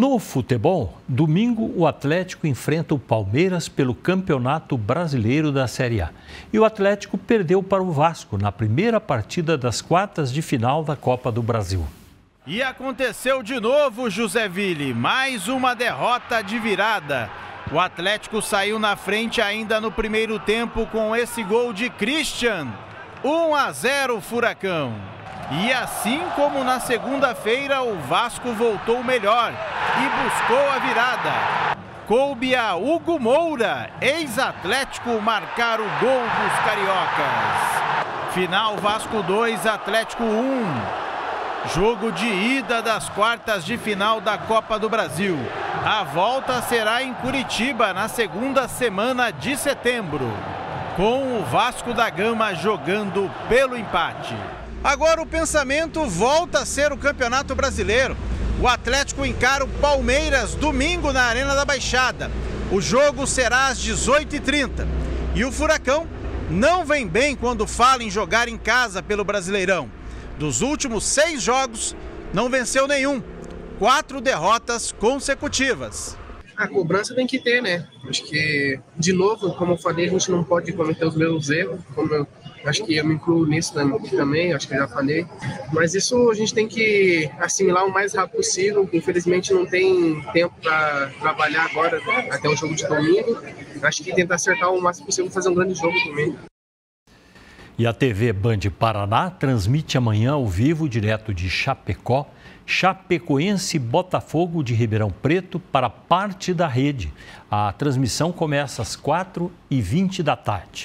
No futebol, domingo o Atlético enfrenta o Palmeiras pelo Campeonato Brasileiro da Série A. E o Atlético perdeu para o Vasco na primeira partida das quartas de final da Copa do Brasil. E aconteceu de novo, José Ville, mais uma derrota de virada. O Atlético saiu na frente ainda no primeiro tempo com esse gol de Christian. 1 a 0 Furacão. E assim como na segunda-feira, o Vasco voltou melhor e buscou a virada. Coube a Hugo Moura, ex-Atlético, marcar o gol dos cariocas. Final Vasco 2, Atlético 1. Jogo de ida das quartas de final da Copa do Brasil. A volta será em Curitiba na segunda semana de setembro, com o Vasco da Gama jogando pelo empate. Agora o pensamento volta a ser o Campeonato Brasileiro. O Atlético encara o Palmeiras domingo na Arena da Baixada. O jogo será às 18h30. E o Furacão não vem bem quando fala em jogar em casa pelo Brasileirão. Dos últimos seis jogos, não venceu nenhum. Quatro derrotas consecutivas. A cobrança tem que ter, né? Acho que, de novo, como eu falei, a gente não pode cometer os mesmos erros, como eu Acho que eu me incluo nisso também, acho que eu já falei. Mas isso a gente tem que assimilar o mais rápido possível. Infelizmente não tem tempo para trabalhar agora até o jogo de domingo. Acho que tentar acertar o máximo possível fazer um grande jogo domingo. E a TV Band Paraná transmite amanhã ao vivo, direto de Chapecó, Chapecoense Botafogo de Ribeirão Preto para parte da rede. A transmissão começa às 4h20 da tarde.